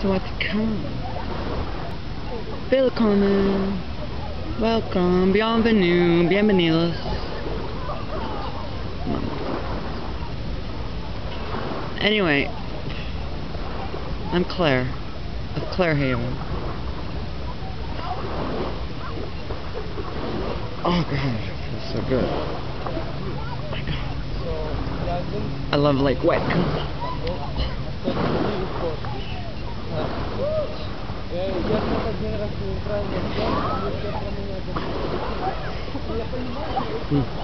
Swatikam. Willkommen. Welcome. Welcome. Bienvenue. Bienvenidos. Anyway, I'm Clare of Claire Haven. Oh god, it feels so good. Oh. I love like wet. eh jangan tergila tergilanya, kamu terlalu banyak. siapa yang mau? hmm